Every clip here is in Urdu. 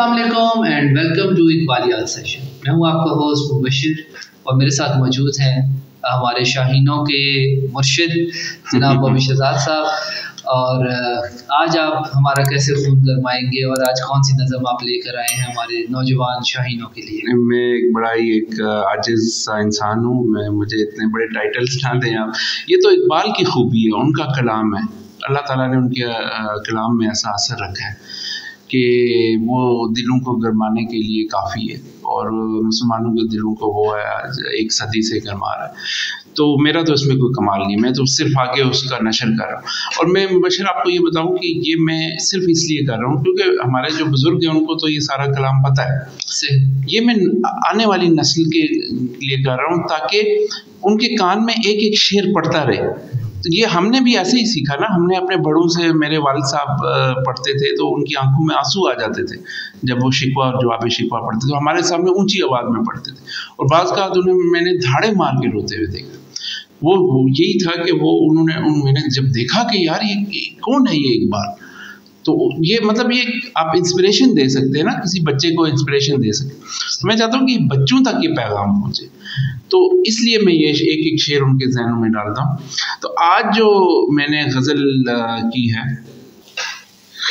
السلام علیکم اینڈ ویلکم ٹو اقبالیات سیشن میں ہوں آپ کا ہوسٹ مبشر اور میرے ساتھ موجود ہیں ہمارے شاہینوں کے مرشد جناب بابی شہزاد صاحب اور آج آپ ہمارا کیسے خون گرمائیں گے اور آج کون سی نظم آپ لے کر آئے ہیں ہمارے نوجوان شاہینوں کے لیے؟ میں ایک بڑا ہی ایک عاجز سا انسان ہوں میں مجھے اتنے بڑے ٹائٹلس نہ دیں آپ۔ یہ تو اقبال کی خوبی ہے ان کا کلام ہے۔ اللہ تعالیٰ نے ان کے کلام میں ایسا اثر رکھا ہے۔ کہ وہ دلوں کو گرمانے کے لیے کافی ہے اور مسلمانوں کے دلوں کو وہ ایک صدی سے گرما رہا ہے۔ تو میرا تو اس میں کوئی کمال نہیں میں تو صرف آگے اس کا نشر کر رہا ہوں۔ اور میں مبشر آپ کو یہ بتاؤں کہ یہ میں صرف اس لیے کر رہا ہوں کیونکہ ہمارے جو بزرگ ہیں ان کو تو یہ سارا کلام پتہ ہے۔ یہ میں آنے والی نسل کے لیے کر رہا ہوں تاکہ ان کے کان میں ایک ایک شعر پڑھتا رہے۔ تو یہ ہم نے بھی ایسے ہی سیکھا نا، ہم نے اپنے بڑوں سے، میرے والد صاحب پڑھتے تھے تو ان کی آنکھوں میں آنسو آ جاتے تھے جب وہ شکوہ اور جواب شکوہ پڑھتے تھے۔ ہمارے سامنے اونچی آواز میں پڑھتے تھے۔ اور بعض کا انہیں میں نے دھاڑے مار کے روتے ہوئے دیکھا۔ وہ یہی تھا کہ وہ، انہوں نے ان میں نے جب دیکھا کہ یار یہ کون ہے یہ اقبال تو یہ مطلب یہ آپ انسپریشن دے سکتے ہیں نا، کسی بچے کو انسپریشن دے سکتے میں چاہتا ہوں کہ بچوں تک یہ پیغام پہنچے۔ تو اس لیے میں یہ ایک ایک شعر ان کے ذہنوں میں ڈالتا ہوں۔ تو آج جو میں نے غزل کی ہے،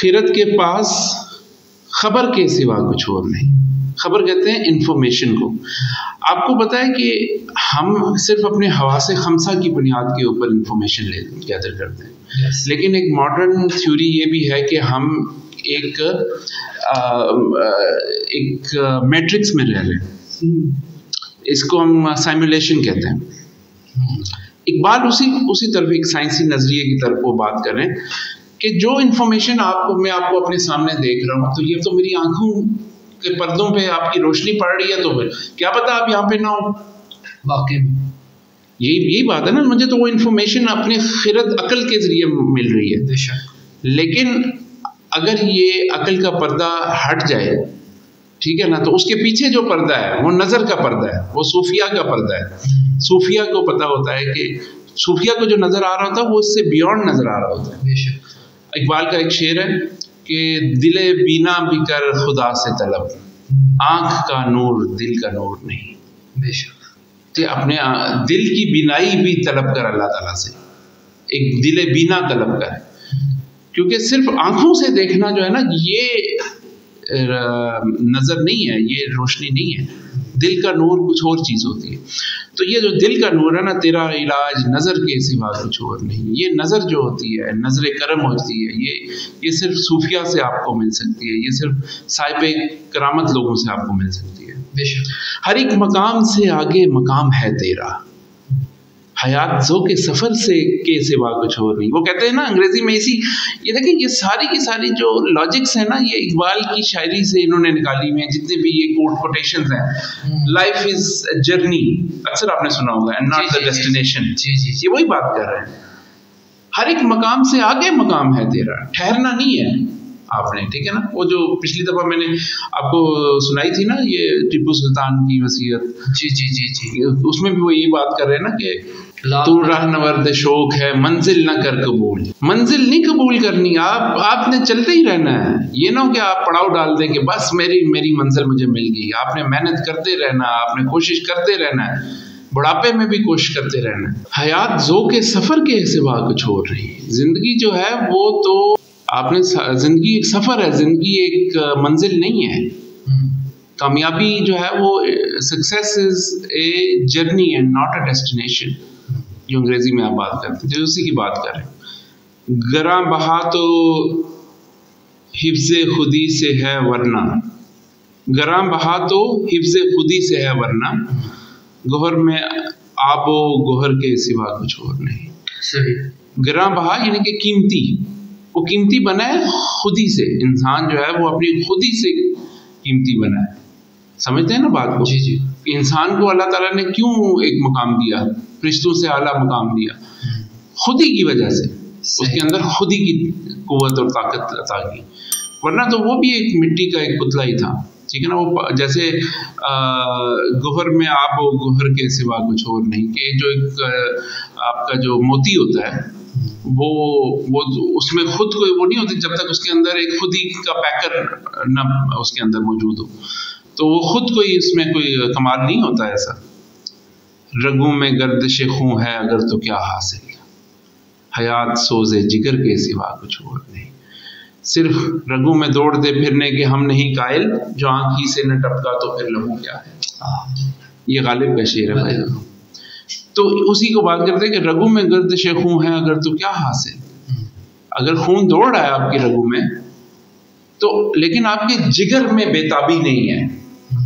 خیرت کے پاس خبر کے سوا کچھ اور نہیں۔ خبر کہتے ہیں انفارمیشن کو۔ آپ کو پتا ہے کہ ہم صرف اپنے ہوا سے خمسہ کی بنیاد کے اوپر انفارمیشن لے گیدر کرتے ہیں۔ لیکن ایک ماڈرن تھیوری یہ بھی ہے کہ ہم ایک ایک میٹرکس میں رہ رہے ہیں۔ اس کو ہم سائمولیشن کہتے ہیں۔ اقبال اسی اسی طرف ایک سائنسی نظریے کی طرف وہ بات کر رہے ہیں کہ جو انفارمیشن آپ کو میں آپ کو اپنے سامنے دیکھ رہا ہوں تو یہ تو میری آنکھوں کے پردوں پہ آپ کی روشنی پڑ رہی ہے تو کیا پتا آپ یہاں پہ نہ ہو واقعی۔ یہی یہی بات ہے نا مجھے تو وہ انفارمیشن اپنے خرد عقل کے ذریعے مل رہی ہے۔ لیکن اگر یہ عقل کا پردہ ہٹ جائے ٹھیک ہے نا تو اس کے پیچھے جو پردہ ہے وہ نظر کا پردہ ہے وہ صوفیہ کا پردہ ہے۔ صوفیہ کو پتا ہوتا ہے کہ صوفیہ کو جو نظر آ رہا ہوتا ہے وہ اس سے بیونڈ نظر آ رہا ہوتا ہے۔ اقبال کا ایک شعر ہے کہ دل بینا بھی کر خدا سے طلب۔ آنکھ کا نور دل کا نور نہیں۔ بے شک۔ کہ اپنے دل کی بینائی بھی طلب کر اللہ تعالیٰ سے۔ ایک دل بینا طلب کر۔ کیونکہ صرف آنکھوں سے دیکھنا جو ہے نا یہ نظر نہیں ہے یہ روشنی نہیں ہے۔ دل کا نور کچھ اور چیز ہوتی ہے۔ تو یہ جو دل کا نور ہے نا تیرا علاج نظر کے سوا کچھ اور نہیں۔ یہ نظر جو ہوتی ہے نظر کرم ہوتی ہے یہ یہ صرف صوفیہ سے آپ کو مل سکتی ہے۔ یہ صرف صاحب کرامت لوگوں سے آپ کو مل سکتی ہے۔ بے شک۔ ہر ایک مقام سے آگے مقام ہے تیرا۔ حیات زو کے سفر سے کے سوا کچھ اور نہیں۔ وہ کہتے ہیں نا انگریزی میں اسی یہ دیکھیں یہ ساری کی ساری جو لاجکس ہیں نا یہ اقبال کی شاعری سے انہوں نے نکالی ہوئی ہیں۔ جتنے بھی یہ کوٹ کوٹیشنز ہیں لائف از جرنی اکثر آپ نے سنا ہوگا اینڈ ناٹ دا ڈیسٹینیشن جی جی۔ یہ وہی بات کر رہے ہیں۔ ہر ایک مقام سے آگے مقام ہے تیرا ٹھہرنا نہیں ہے۔ آپ نے ٹھیک ہے نا؟ وہ جو پچھلی دفعہ میں نے آپ کو سنائی تھی نا یہ ٹیپو سلطان کی وصیت۔ جی جی جی جی۔ اس میں بھی وہ یہ بات کر رہے ہیں نا کہ تو راہ شوق ہے منزل نہ کر قبول۔ منزل نہیں قبول کرنی آپ آپ نے چلتے ہی رہنا ہے۔ یہ نہ ہو کہ آپ پڑاؤ ڈال دیں کہ بس میری میری منزل مجھے مل گئی۔ آپ نے محنت کرتے رہنا آپ نے کوشش کرتے رہنا ہے۔ بڑھاپے میں بھی کوشش کرتے رہنا ہے۔ حیات زو کے سفر کے سوا کچھ اور نہیں۔ زندگی جو ہے وہ تو آپ نے زندگی ایک سفر ہے زندگی ایک منزل نہیں ہے۔ کامیابی جو ہے وہ success is a journey and not a destination جو انگریزی میں آپ بات کرتے ہیں جو اسی کی بات کر رہے ہیں۔ گراں بہا تو حفظ خودی سے ہے ورنہ۔ گراں بہا تو حفظ خودی سے ہے ورنہ۔ گوہر میں آب و گوہر کے سوا کچھ اور نہیں۔ صحیح۔ گراں بہا یعنی کہ قیمتی۔ وہ قیمتی بنا ہے خودی سے۔ انسان جو ہے وہ اپنی خودی سے قیمتی بنا ہے۔ سمجھتے ہیں نا بات کو؟ جی جی۔ انسان کو اللہ تعالیٰ نے کیوں ایک مقام دیا؟ فرشتوں سے اعلیٰ مقام دیا۔ خود ہی کی وجہ سے۔ اس کے اندر خود ہی کی قوت اور طاقت عطا کی۔ ورنہ تو وہ بھی ایک مٹی کا ایک پتلا ہی تھا۔ ٹھیک ہے نا؟ وہ جیسے گوہر میں آپ وہ گوہر کے سوا کچھ اور نہیں۔ کہ جو ایک آپ کا جو موتی ہوتا ہے وہ وہ اس میں خود کوئی وہ نہیں ہوتی جب تک اس کے اندر ایک خود ہی کا پیکر نہ اس کے اندر موجود ہو۔ تو وہ خود کوئی اس میں کوئی کمال نہیں ہوتا ایسا۔ رگوں میں گردش خوں ہے، اگر تو کیا حاصل؟ حیات سوزے جگر کے سوا کچھ اور نہیں۔ صرف رگوں میں دوڑتے پھرنے کے ہم نہیں قائل، جو آنکھ ہی سے نہ ٹپکا تو پھر لہو کیا ہے؟ یہ غالب کا شعر ہے۔ بھائی تو اسی کو بات کرتے کہ رگوں میں گردش خون ہے اگر تو کیا حاصل؟ اگر خون دوڑ رہا ہے آپ کی رگوں میں، تو لیکن آپ کے جگر میں بےتابی نہیں ہے۔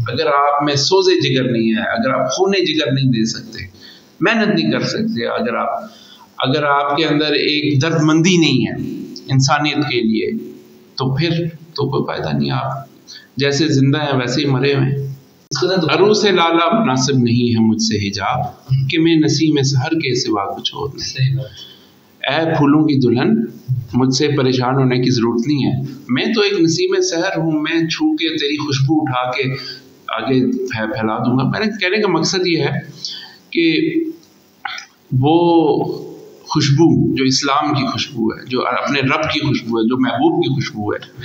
اگر آپ میں سوزے جگر نہیں ہے، اگر آپ خونے جگر نہیں دے سکتے، محنت نہیں کر سکتے، اگر آپ اگر آپ کے اندر ایک درد مندی نہیں ہے انسانیت کے لیے، تو پھر تو کوئی فائدہ نہیں۔ آپ جیسے زندہ ہیں، ویسے ہی مرے ہوئے ارو سے لالا مناسب نہیں ہے مجھ سے حجاب کہ میں نسیم سہر کے سوا کچھ اور نہیں۔ اے پھولوں کی دلہن مجھ سے پریشان ہونے کی ضرورت نہیں ہے۔ میں تو ایک نسیم سحر ہوں میں چھو کے تیری خوشبو اٹھا کے آگے پھیلا دوں گا۔ میں نے کہنے کا مقصد یہ ہے کہ وہ خوشبو جو اسلام کی خوشبو ہے جو اپنے رب کی خوشبو ہے جو محبوب کی خوشبو ہے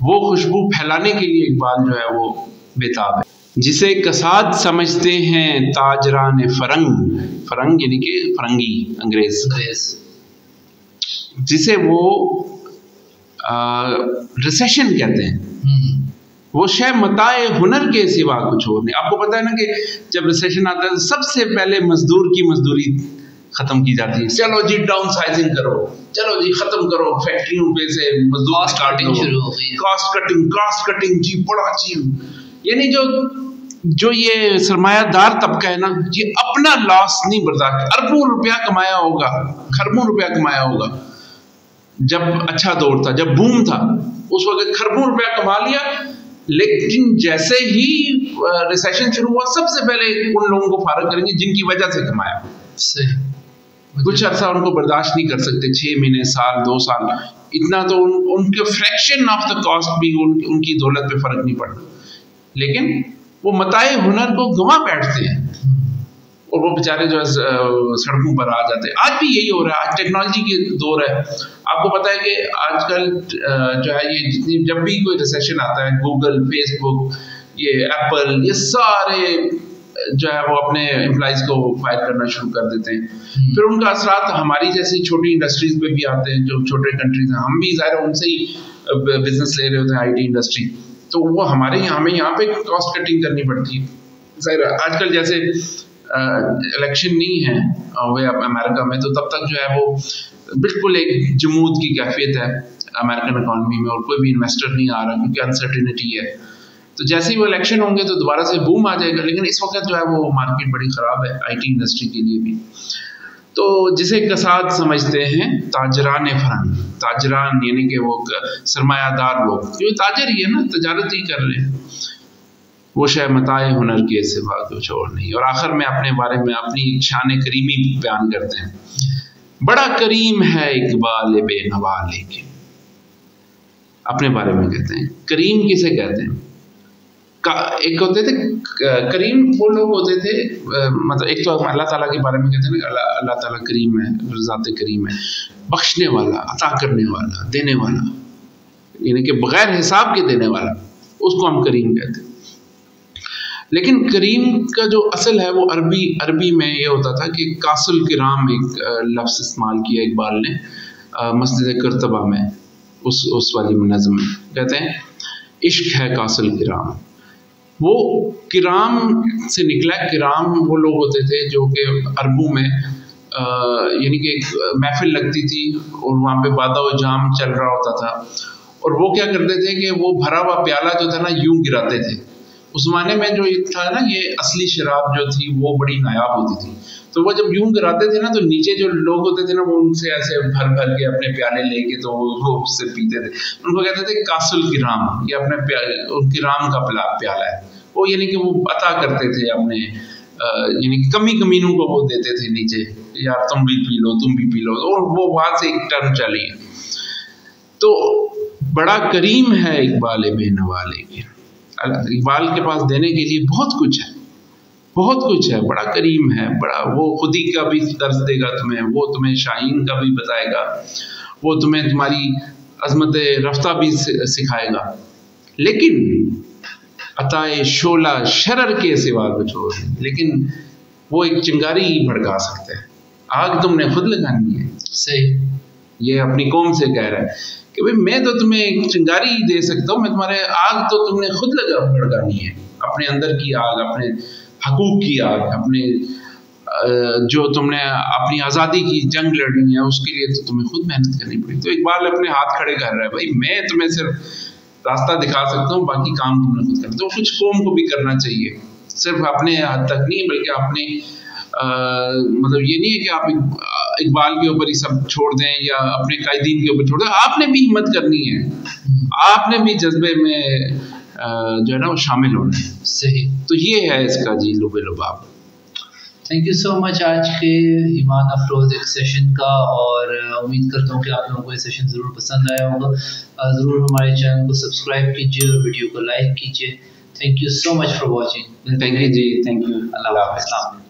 وہ خوشبو پھیلانے کے لیے اقبال جو ہے وہ بےتاب ہے۔ جسے کساد سمجھتے ہیں تاجران فرنگ فرنگ یعنی کہ فرنگی انگریز۔ جسے وہ ریسیشن کہتے ہیں۔ وہ شے متائے ہنر کے سوا کچھ اور نہیں۔ آپ کو پتا ہے نا کہ جب ریسیشن آتا ہے سب سے پہلے مزدور کی مزدوری ختم کی جاتی ہے۔ چلو جی ڈاؤن سائزنگ کرو۔ چلو جی ختم کرو۔ فیکٹریوں پہ سے مزدور کاسٹ شروع ہو گئی کاسٹ کٹنگ کاسٹ کٹنگ جی بڑا چیز یعنی جو جو یہ سرمایہ دار طبقہ ہے نا یہ اپنا لاس نہیں برداشت اربوں روپیہ کمایا ہوگا خربوں روپیہ کمایا ہوگا۔ جب اچھا دور تھا جب بوم تھا اس وقت خربوں روپیہ کما لیا۔ لیکن جیسے ہی ریسیشن شروع ہوا سب سے پہلے ان لوگوں کو فارغ کریں گے جن کی وجہ سے کمایا۔ کچھ عرصہ ان کو برداشت نہیں کر سکتے چھ مہینے سال دو سال۔ اتنا تو ان, ان کے فریکشن آف دا کاسٹ بھی ان, ان کی دولت پہ فرق نہیں پڑتا۔ لیکن وہ متائے ہنر کو گوا بیٹھتے ہیں اور وہ بیچارے جو ہے سڑکوں پر آ جاتے ہیں۔ آج بھی یہی ہو رہا ہے آج ٹیکنالوجی کے دور ہے۔ آپ کو پتا ہے کہ آج کل جو ہے یہ جتنی جب بھی کوئی ریسیشن آتا ہے گوگل فیس بک یہ ایپل یہ سارے جو ہے وہ اپنے امپلائیز کو فائر کرنا شروع کر دیتے ہیں۔ پھر ان کا اثرات ہماری جیسی چھوٹی انڈسٹریز پہ بھی آتے ہیں جو چھوٹے کنٹریز ہیں۔ ہم بھی ظاہر ان سے ہی بزنس لے رہے ہوتے ہیں آئی ٹی انڈسٹری تو وہ ہمارے یہاں ہمیں یہاں پہ کاسٹ کٹنگ کرنی پڑتی ہے۔ ظاہر آج کل جیسے الیکشن نہیں ہے وہ امریکہ میں، تو تب تک جو ہے وہ بالکل ایک جمود کی کیفیت ہے امریکن اکانومی میں اور کوئی بھی انویسٹر نہیں آ رہا کیونکہ انسرٹینٹی ہے۔ تو جیسے ہی وہ الیکشن ہوں گے تو دوبارہ سے بوم آ جائے گا، لیکن اس وقت جو ہے وہ مارکیٹ بڑی خراب ہے آئی ٹی انڈسٹری کے لیے بھی۔ تو جسے کساد سمجھتے ہیں، تاجران فرنگ۔ تاجران یعنی کہ وہ سرمایہ دار لوگ۔ جو تاجر ہی ہے نا، تجارت ہی کر رہے ہیں۔ وہ شہ متائے ہنر کے سوا کچھ اور نہیں۔ اور آخر میں اپنے بارے میں اپنی شان کریمی بیان کرتے ہیں۔ بڑا کریم ہے اقبال بے نوا لیکن۔ اپنے بارے میں کہتے ہیں۔ کریم کسے کہتے ہیں؟ ایک ہوتے تھے کریم وہ لوگ ہوتے تھے مطلب ایک تو اللہ تعالیٰ کے بارے میں کہتے ہیں نا، اللہ تعالیٰ کریم ہے ذات کریم ہے، بخشنے والا، عطا کرنے والا، دینے والا یعنی کہ بغیر حساب کے دینے والا، اس کو ہم کریم کہتے ہیں۔ لیکن کریم کا جو اصل ہے، وہ عربی عربی میں یہ ہوتا تھا کہ کاسل کرام ایک لفظ استعمال کیا اقبال نے مسجد کرتبہ میں، اس اس والی نظم میں، کہتے ہیں، عشق ہے کاسل کرام وہ کرام سے نکلا کرام وہ لوگ ہوتے تھے جو کہ عربوں میں یعنی کہ ایک محفل لگتی تھی اور وہاں پہ بادہ و جام چل رہا ہوتا تھا۔ اور وہ کیا کرتے تھے کہ وہ بھرا ہوا پیالہ جو تھا نا، یوں گراتے تھے۔ اس زمانے میں جو تھا نا، یہ اصلی شراب جو تھی وہ بڑی نایاب ہوتی تھی۔ تو وہ جب یوں کراتے تھے نا تو نیچے جو لوگ ہوتے تھے نا وہ ان سے ایسے بھر بھر کے اپنے پیالے لے کے تو وہ اس سے پیتے تھے۔ ان کو کہتے تھے کاسل کرام یہ اپنے ان کی رام کا پیالہ ہے۔ وہ یعنی کہ وہ عطا کرتے تھے اپنے یعنی کمی کمینوں کو وہ دیتے تھے نیچے۔ یار تم بھی پی لو، تم بھی پی لو۔ اور وہ وہاں سے ایک ٹرم چلی۔ تو بڑا کریم ہے اقبال بے نوالے کے۔ اقبال کے پاس دینے کے لیے بہت کچھ ہے۔ بہت کچھ ہے بڑا کریم ہے بڑا وہ خود ہی کا بھی درس دے گا تمہیں وہ تمہیں شاہین کا بھی بتائے گا وہ تمہیں تمہاری عظمت رفتہ بھی سکھائے گا۔ لیکن عطائے شولہ شرر کے سوا کچھ اور لیکن وہ ایک چنگاری ہی بھڑکا سکتے ہیں۔ آگ تم نے خود لگانی ہے۔ صحیح۔ یہ اپنی قوم سے کہہ رہا ہے کہ بھائی میں تو تمہیں ایک چنگاری دے سکتا ہوں میں تمہارے آگ تو تم نے خود لگا بھڑکانی ہے۔ اپنے اندر کی آگ اپنے حقوق کی آگ اپنے جو تم نے اپنی آزادی کی، جنگ لڑنی ہے، اس کے لیے تو تمہیں خود محنت کرنی پڑی۔ تو اقبال اپنے ہاتھ کھڑے کر رہا ہے، بھائی، میں تمہیں صرف راستہ دکھا سکتا ہوں، باقی کام تم نے خود کرنا تو کچھ قوم کو بھی کرنا چاہیے۔ صرف اپنے حد تک نہیں، بلکہ اپنے مطلب یہ نہیں ہے کہ آپ اقبال کے اوپر ہی سب چھوڑ دیں یا اپنے قائدین کے اوپر چھوڑ دیں۔ آپ نے بھی ہمت کرنی ہے۔ آپ نے بھی جذبے میں جو ہے نا وہ شامل ہونا ہے صحیح۔ تو یہ ہے اس کا جی لب لباب۔ تھینک یو سو مچ آج کے ایمان افروز ایک سیشن کا اور امید کرتا ہوں کہ آپ لوگوں کو یہ سیشن ضرور پسند آیا ہوگا۔ ضرور ہمارے چینل کو سبسکرائب کیجیے اور ویڈیو کو لائک کیجیے thank you so much for watching thank you G thank you اللہ حافظ۔ السلام علیکم